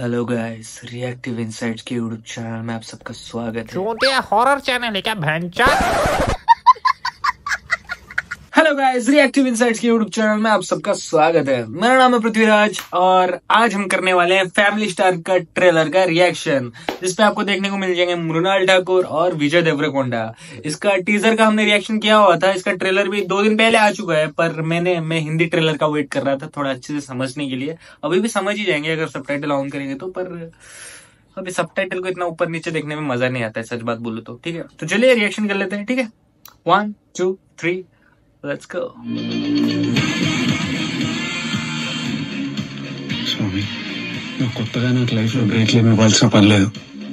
Hello guys Reactive Insights के YouTube channel में आप सबका स्वागत है। हॉरर चैनल है क्या भैंचा हेलो गाइस रिएक्टिव इनसाइट्स के यूट्यूब चैनल में आप सबका स्वागत है। मेरा नाम है पृथ्वीराज और आज हम करने वाले हैं फैमिली स्टार का ट्रेलर का रिएक्शन जिसपे आपको देखने को मिल जाएँगे मृणाल ठाकुर और विजय देवरकोंडा। इसका टीजर का हमने रिएक्शन किया हुआ था, इसका ट्रेलर भी दो दिन पहले आ चुका है, पर मैंने, मैं हिंदी ट्रेलर का वेट कर रहा था थोड़ा अच्छे से समझने के लिए। अभी भी समझ ही जाएँगे अगर सब ऑन करेंगे तो पर अभी सबको इतना ऊपर नीचे देखने में मज़ा नहीं आता है, सच बात बोलो तो ठीक है? तो चलिए रिएक्शन कर लेते हैं, ठीक है? One two three Let's go. స్వామి నువ్వు కొత్తగా నాకు లైఫ్లో బ్రేక్లు ఏమి ఇవ్వాల్సిన పని లేదు.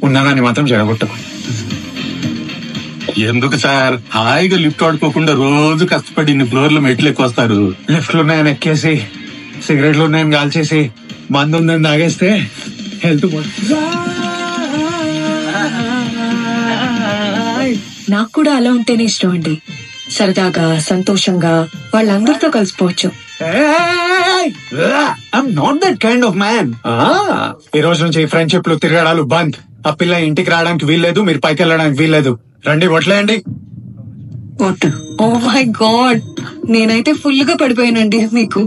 ఉన్నానని మాత్రం జరగొట్టకు ఎందుకు సార్? హాయిగా లిఫ్ట్ ఆడుకోకుండా రోజు కష్టపడి ఇన్ని ఫ్లోర్లు మెట్లు ఎక్కువస్తారు. లిఫ్ట్లు ఉన్నాయని ఎక్కేసి సిగరెట్లు ఉన్నాయని కాల్చేసి మందు ఉందని తాగేస్తే హెల్త్ నాకు కూడా అలా ఉంటేనే ఇష్టం అండి. సరదాగా సంతోషంగా వాళ్ళందరితో కలిసిపోవచ్చు. Not that kind of man ఈ రోజు నుంచి ఫ్రెండ్షిప్లు తిరగడాలు బంద్. ఆ పిల్ల ఇంటికి రావడానికి వీల్లేదు మీరు పైకి వెళ్ళడానికి వీల్లేదు. రండి ఒట్లేయండి వద్దు. ఓ మై గాడ్ నేనైతే ఫుల్గా పడిపోయానండి మీకు.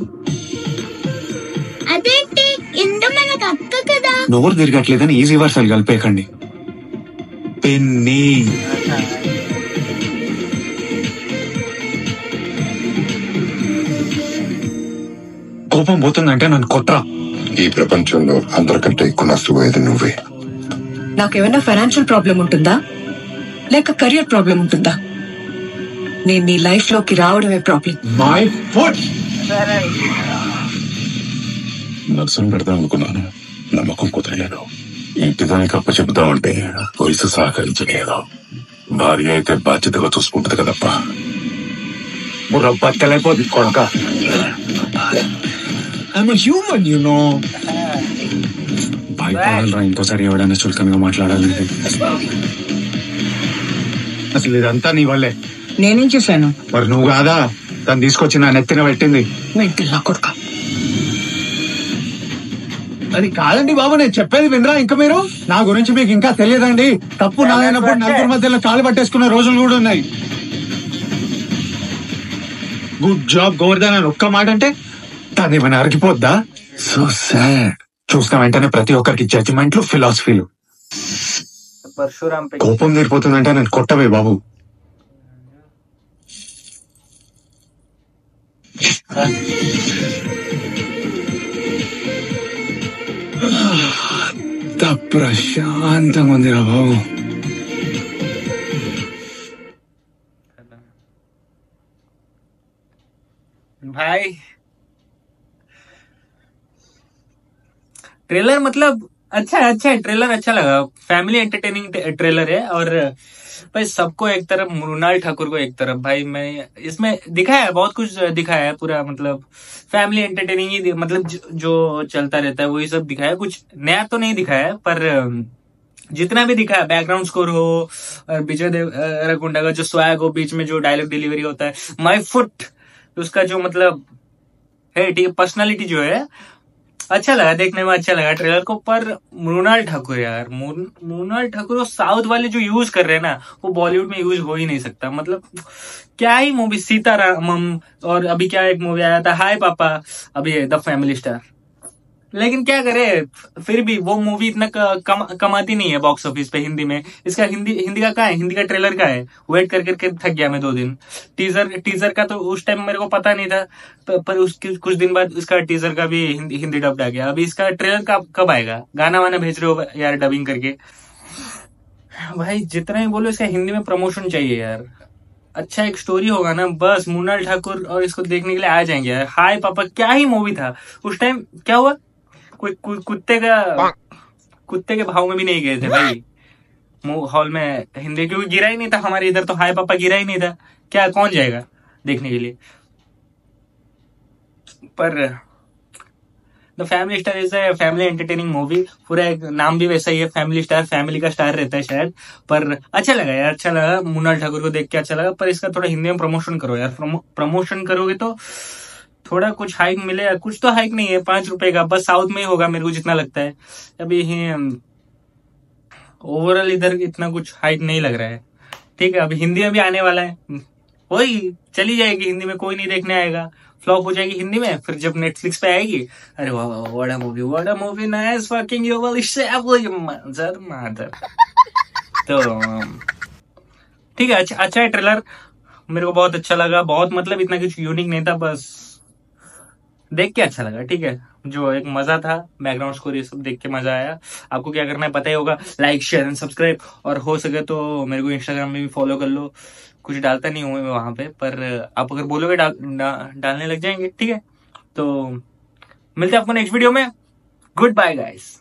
అదేంటి? ఇందు మనకు అక్క కదా? నోరు తిరగట్లేదని ఈజీ వర్సాలు కలిపేయకండి. పిన్ని. కోపం పోతుందంటే నన్ను కొట్రా. ఈ ప్రపంచంలో అందరికంటే ఎక్కువ నష్టపోయేది నువ్వే. నాకేమైనా ఫైనాన్షియల్ ప్రాబ్లం ఉంటుందా? లేక కెరియర్ ప్రాబ్లం ఉంటుందా? నేను నీ లైఫ్లోకి రావడమే ప్రాబ్లం మై ఫుట్ నర్సం పెడదాం అనుకున్నాను. నమ్మకం కుదరలేదు. ఇంటి దానికి అప్ప చెబుదామంటే వయసు సహకరించలేదు. భార్య అయితే బాధ్యతగా చూసుకుంటది కదప్పా. బుర్ర బతకలేకపోతుంది కొడక. ఐఎమ్ హ్యూమన్ యు నో భయపడాలరా ఇంకోసారి ఎవడైనా చులకనగా మాట్లాడాలంటే. అసలు ఇదంతా నీ వల్లే. నేనేం చేశాను? మరి నువ్వు కాదా? తను తీసుకొచ్చి నా నెత్తిన పెట్టింది. కొడుక. అది కాదండి బాబు నేను చెప్పేది వినరా ఇంకా మీరు? నా గురించి మీకు ఇంకా తెలియదండి. తప్పు నాదైనప్పుడు నలుగురు మధ్యలో కాలు పట్టేసుకున్న రోజులు కూడా ఉన్నాయి. గుడ్ జాబ్ గోవర్ధన్ అని ఒక్క మాట అంటే తనేమైనా అరిగిపోద్దా? సో సాడ్ చూసిన వెంటనే ప్రతి ఒక్కరికి జడ్జిమెంట్లు ఫిలాసఫీలు పరశురాం కోపం తీరిపోతుందంటే నేను కొట్టవే బాబు. అంత ప్రశాంతంగా ఉందిరా బాబు. भाई ट्रेलर मतलब अच्छा है अच्छा है ट्रेलर अच्छा लगा। फैमिली एंटरटेनिंग ट्रेलर है और भाई सबको एक तरफ़ मृणाल ठाकुर को एक तरफ़। भाई मैं इसमें दिखाया है बहुत कुछ दिखाया है पूरा मतलब फैमिली एंटरटेनिंग ही मतलब जो, चलता रहता है वही सब दिखाया कुछ नया तो नहीं दिखाया है पर जितना भी दिखा बैकग्राउंड स्कोर हो और विजय देव रकुंडा का जो स्वैग हो बीच में जो डायलॉग डिलीवरी होता है माई फुट उसका जो मतलब है पर्सनालिटी जो है अच्छा लगा देखने में अच्छा लगा ट्रेलर को, पर मृणाल ठाकुर यार मृणाल ठाकुर साउथ वाले जो यूज़ कर रहे हैं ना, वो बॉलीवुड में यूज़ हो ही नहीं सकता। मतलब क्या ही मूवी सीतारामम और अभी क्या एक मूवी आया था, हाय पापा, अभी द फैमिली स्टार लेकिन क्या करे फिर भी वो मूवी इतना कम, कमाती नहीं है बॉक्स ऑफ़िस पे हिंदी में। इसका हिंदी हिंदी का कहा है? हिंदी का ट्रेलर का है? वेट कर करके थक गया मैं दो दिन। टीजर टीजर का तो उस टाइम मेरे को पता नहीं था पर, पर उसके कुछ दिन बाद इसका टीजर का भी हिंदी हिंदी डब्ड आ गया। अभी इसका ट्रेलर का कब आएगा? गाना वाना भेज रहे हो यार डबिंग करके? भाई जितना ही बोलो इसका हिंदी में प्रमोशन चाहिए यार। अच्छा एक स्टोरी होगा ना बस मुन्नाल ठाकुर और इसको देखने के लिए आ जाएँगे यार। हाय पापा क्या ही मूवी था? उस टाइम क्या हुआ? कोई कु, कुत्ते का कुत्ते के भाव में भी नहीं गए थे भाई। हॉल में हिंदी क्योंकि गिरा ही नहीं था हमारे इधर तो हाय पापा गिरा ही नहीं था। क्या कौन जाएगा देखने के लिए? पर the Family Star is a family entertaining movie. पूरा एक नाम भी वैसा ही है फैमिली स्टार फैमिली का स्टार रहता है शायद। पर अच्छा लगा यार अच्छा लगा। मुन्नाल ठाकुर को देख के अच्छा लगा। पर इसका थोड़ा हिंदी में प्रमोशन करो यार। प्रमोशन करोगे तो थोड़ा कुछ हाइक मिले कुछ तो हाइक नहीं है, पाँच रुपए का, बस साउथ में ही होगा मेरे को जितना लगता है। अभी ओवरऑल इधर इतना कुछ हाइक नहीं लग रहा है। ठीक है, अभी हिंदी में भी आने वाला है। वही, चली जाएगी, हिंदी में कोई नहीं देखने आएगा। फ्लॉप हो जाएगी हिंदी में, फिर जब नेटफ्लिक्स पे आएगी, अरे वाह वाह movie what movie nice fucking you will शैवल mother mother तो ठीक है अच्छा अच्छा है ट्रेलर मेरे को बहुत अच्छा लगा, बहुत मतलब इतना कुछ यूनिक नहीं था, बस देख के अच्छा लगा ठीक है? जो एक मज़ा था बैकग्राउंड स्कोर ये सब देख के मज़ा आया। आपको क्या करना है पता ही होगा लाइक शेयर एंड सब्सक्राइब और हो सके तो मेरे को इंस्टाग्राम में भी फॉलो कर लो। कुछ डालता नहीं हूँ मैं वहाँ पे पर आप अगर बोलोगे डाल, डा, डालने लग जाएँगे ठीक है? तो मिलते हैं आपको नेक्स्ट वीडियो में। Good bye guys